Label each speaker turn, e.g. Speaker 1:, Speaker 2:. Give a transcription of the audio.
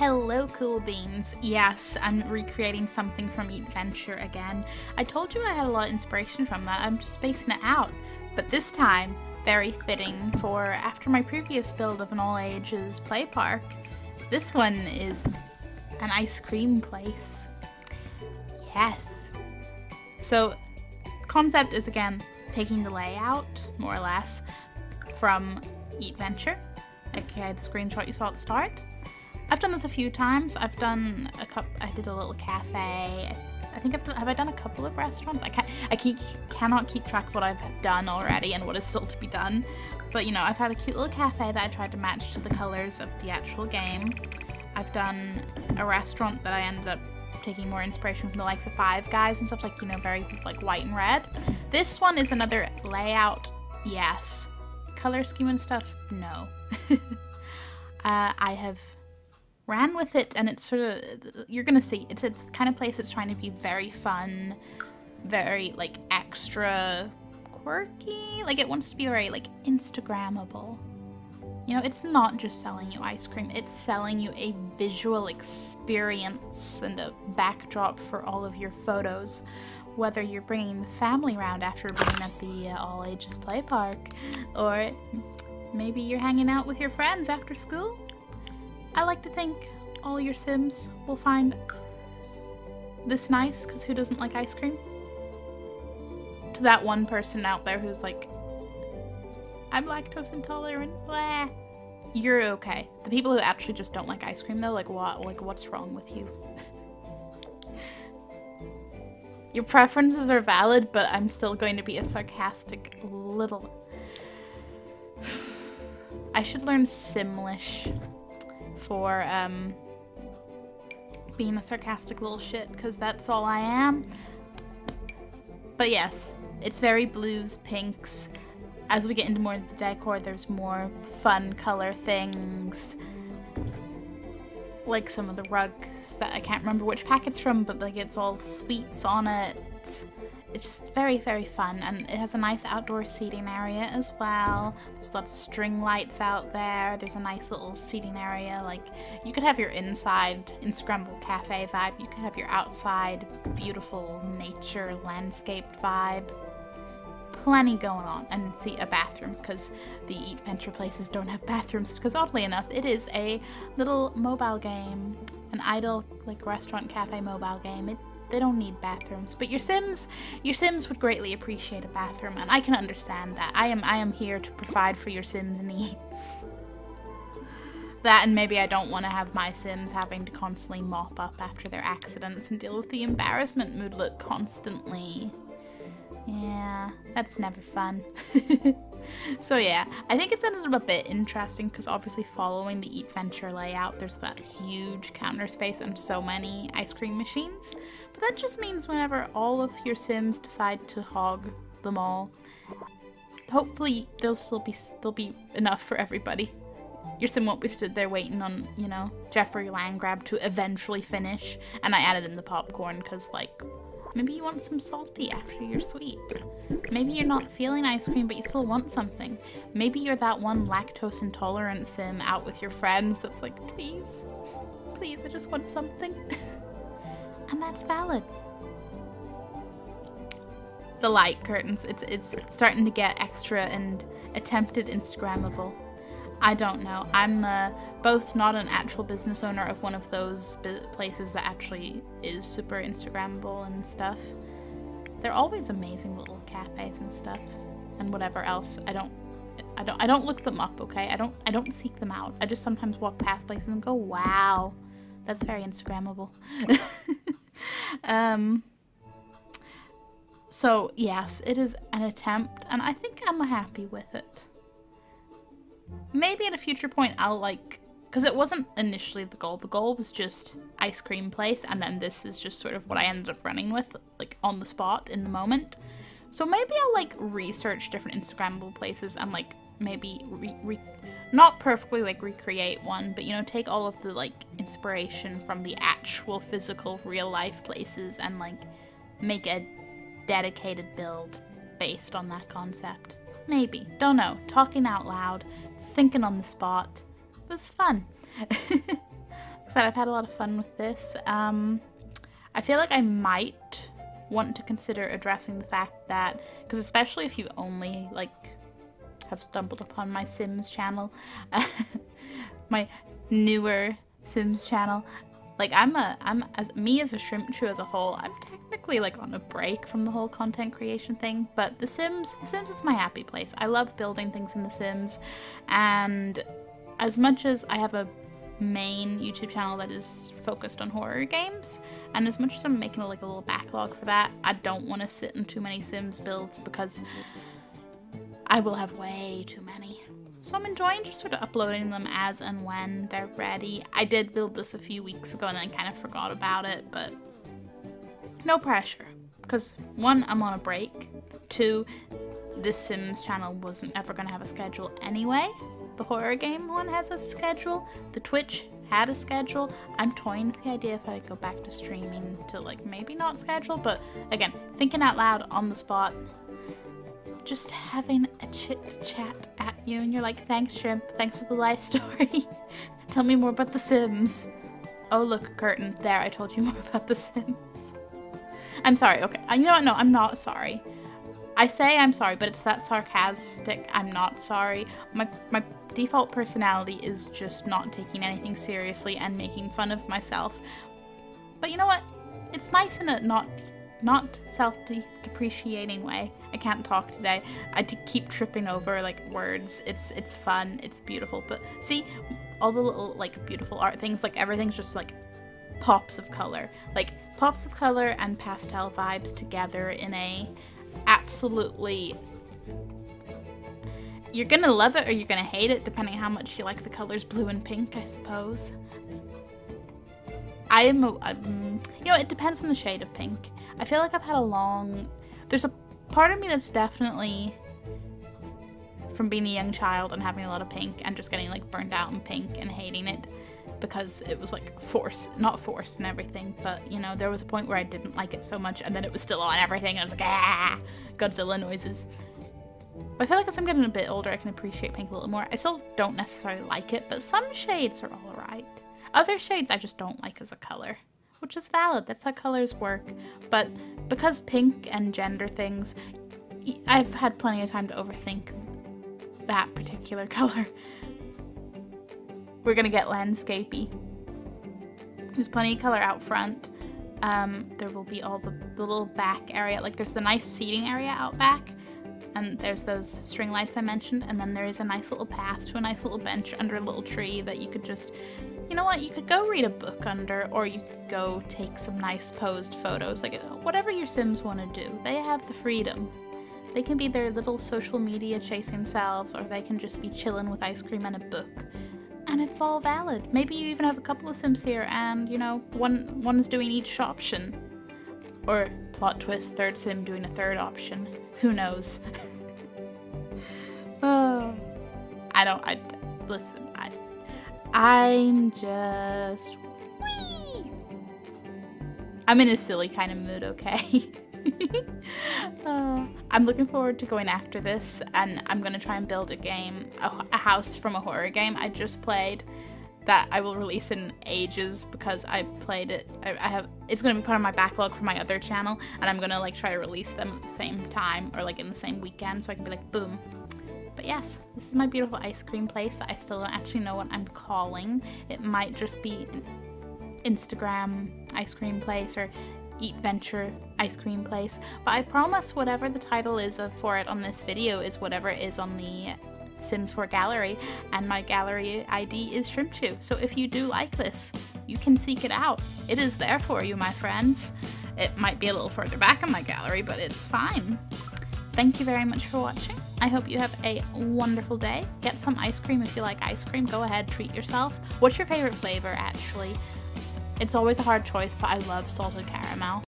Speaker 1: Hello, cool beans. Yes, I'm recreating something from Eatventure again. I told you I had a lot of inspiration from that. I'm just spacing it out. But this time, very fitting for after my previous build of an all ages play park. This one is an ice cream place. Yes. So, concept is again taking the layout, more or less, from Eatventure, aka the screenshot you saw at the start. I've done this a few times. I've done a cup. I did a little cafe. I think I've done, have I done a couple of restaurants? I can't. I keep cannot keep track of what I've done already and what is still to be done. But you know, I've had a cute little cafe that I tried to match to the colors of the actual game. I've done a restaurant that I ended up taking more inspiration from the likes of Five Guys and stuff like you know very like white and red. This one is another layout. Yes. Color scheme and stuff. No. uh, I have ran with it and it's sort of you're gonna see it's it's kind of place that's trying to be very fun very like extra quirky. Like it wants to be very like instagrammable. You know it's not just selling you ice cream it's selling you a visual experience and a backdrop for all of your photos. Whether you're bringing the family around after being at the uh, all ages play park or maybe you're hanging out with your friends after school I like to think all your Sims will find this nice, because who doesn't like ice cream? To that one person out there who's like, I'm lactose intolerant, blah. You're okay. The people who actually just don't like ice cream though, like what like what's wrong with you? Your preferences are valid, but I'm still going to be a sarcastic little I should learn Simlish for um, being a sarcastic little shit, because that's all I am. But yes, it's very blues, pinks. As we get into more of the decor, there's more fun color things. Like some of the rugs that I can't remember which pack it's from, but like it's all sweets on it it's just very, very fun, and it has a nice outdoor seating area as well. There's lots of string lights out there. There's a nice little seating area. Like, you could have your inside Instagrammable cafe vibe. You could have your outside beautiful nature landscaped vibe. Plenty going on. And see, a bathroom, because the Eatventure places don't have bathrooms, because oddly enough, it is a little mobile game. An idle, like, restaurant cafe mobile game. It they don't need bathrooms. But your Sims, your Sims would greatly appreciate a bathroom, and I can understand that. I am I am here to provide for your Sims' needs. That and maybe I don't want to have my Sims having to constantly mop up after their accidents and deal with the embarrassment moodlet constantly. Yeah, that's never fun. so yeah, I think it's ended up a bit interesting because obviously following the Eatventure layout, there's that huge counter space and so many ice cream machines. But that just means whenever all of your Sims decide to hog them all, hopefully there'll still be there'll be enough for everybody. Your sim won't be stood there waiting on, you know, Geoffrey Landgraab to eventually finish. And I added in the popcorn because, like, Maybe you want some salty after your sweet. Maybe you're not feeling ice cream, but you still want something. Maybe you're that one lactose intolerant sim out with your friends that's like, please, please, I just want something. and that's valid. The light curtains, it's, it's starting to get extra and attempted Instagrammable. I don't know. I'm uh, both not an actual business owner of one of those places that actually is super Instagrammable and stuff. They're always amazing little cafes and stuff, and whatever else. I don't, I don't, I don't look them up. Okay, I don't, I don't seek them out. I just sometimes walk past places and go, "Wow, that's very Instagrammable." um. So yes, it is an attempt, and I think I'm happy with it. Maybe at a future point I'll like, because it wasn't initially the goal. The goal was just ice cream place, and then this is just sort of what I ended up running with, like on the spot in the moment. So maybe I'll like research different Instagrammable places and like maybe not perfectly like recreate one, but you know, take all of the like inspiration from the actual physical real life places and like make a dedicated build based on that concept. Maybe. Don't know. Talking out loud thinking on the spot. It was fun. I said, I've had a lot of fun with this. Um, I feel like I might want to consider addressing the fact that, because especially if you only like have stumbled upon my Sims channel, my newer Sims channel, like I'm a I'm as me as a Shrimpchu as a whole, I'm technically like on a break from the whole content creation thing, but The Sims The Sims is my happy place. I love building things in The Sims and as much as I have a main YouTube channel that is focused on horror games, and as much as I'm making like a little backlog for that, I don't want to sit in too many Sims builds because I will have way too many. So I'm enjoying just sort of uploading them as and when they're ready. I did build this a few weeks ago and then kind of forgot about it, but no pressure. Because one, I'm on a break. Two, this Sims channel wasn't ever going to have a schedule anyway. The horror game one has a schedule. The Twitch had a schedule. I'm toying with the idea if I go back to streaming to like maybe not schedule, but again, thinking out loud on the spot, just having a chit chat at you, and you're like, thanks, Shrimp, thanks for the life story. Tell me more about The Sims. Oh, look, curtain. There, I told you more about The Sims. I'm sorry, okay. Uh, you know what? No, I'm not sorry. I say I'm sorry, but it's that sarcastic, I'm not sorry. My, my default personality is just not taking anything seriously and making fun of myself. But you know what? It's nice in a not not self-depreciating way. I can't talk today. I keep tripping over like words. It's it's fun. It's beautiful. But see, all the little like beautiful art things, like everything's just like pops of color. Like pops of color and pastel vibes together in a absolutely you're gonna love it or you're gonna hate it depending how much you like the colors blue and pink, I suppose. I am, um, you know, it depends on the shade of pink. I feel like I've had a long, there's a part of me that's definitely from being a young child and having a lot of pink and just getting like burned out in pink and hating it because it was like forced, not forced and everything, but you know, there was a point where I didn't like it so much and then it was still on everything and I was like, ah, Godzilla noises. But I feel like as I'm getting a bit older, I can appreciate pink a little more. I still don't necessarily like it, but some shades are alright. Other shades I just don't like as a color, which is valid. That's how colors work. But because pink and gender things, I've had plenty of time to overthink that particular color. We're gonna get landscapey. There's plenty of color out front. Um, there will be all the, the little back area. Like there's the nice seating area out back and there's those string lights I mentioned, and then there is a nice little path to a nice little bench under a little tree that you could just, you know what, you could go read a book under, or you could go take some nice posed photos, like uh, whatever your Sims want to do. They have the freedom. They can be their little social media chasing selves, or they can just be chilling with ice cream and a book. And it's all valid. Maybe you even have a couple of Sims here, and you know, one one's doing each option. Or plot twist, third sim doing a third option. Who knows? oh, I don't. I listen. I. I'm just. Wee! I'm in a silly kind of mood. Okay. uh, I'm looking forward to going after this, and I'm gonna try and build a game, a, a house from a horror game I just played that I will release in ages because I played it. I, I, have it's gonna be part of my backlog for my other channel, and I'm gonna like try to release them at the same time or like in the same weekend, so I can be like boom. But yes, this is my beautiful ice cream place that I still don't actually know what I'm calling. It might just be Instagram ice cream place or Eatventure ice cream place. But I promise whatever the title is for it on this video is whatever is on the Sims 4 gallery, and my gallery ID is Shrimpchu. So if you do like this, you can seek it out. It is there for you, my friends. It might be a little further back in my gallery, but it's fine. Thank you very much for watching. I hope you have a wonderful day. Get some ice cream if you like ice cream. Go ahead, treat yourself. What's your favorite flavor, actually? It's always a hard choice, but I love salted caramel.